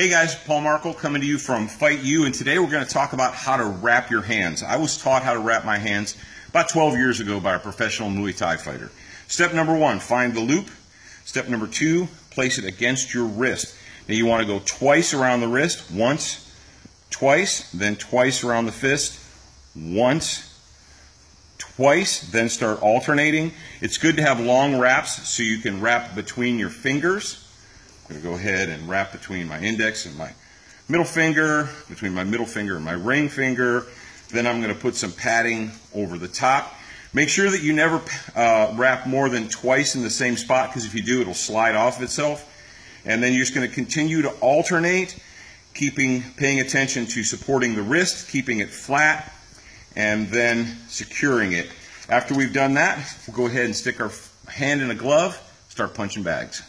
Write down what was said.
Hey guys, Paul Markel coming to you from Fight You, and today we're going to talk about how to wrap your hands. I was taught how to wrap my hands about 12 years ago by a professional Muay Thai fighter. Step number one, find the loop. Step number two, place it against your wrist. Now you want to go twice around the wrist, once, twice, then twice around the fist, once, twice, then start alternating. It's good to have long wraps so you can wrap between your fingers I'm going to go ahead and wrap between my index and my middle finger, between my middle finger and my ring finger. Then I'm going to put some padding over the top. Make sure that you never uh, wrap more than twice in the same spot because if you do, it'll slide off of itself. And then you're just going to continue to alternate, keeping paying attention to supporting the wrist, keeping it flat, and then securing it. After we've done that, we'll go ahead and stick our hand in a glove, start punching bags.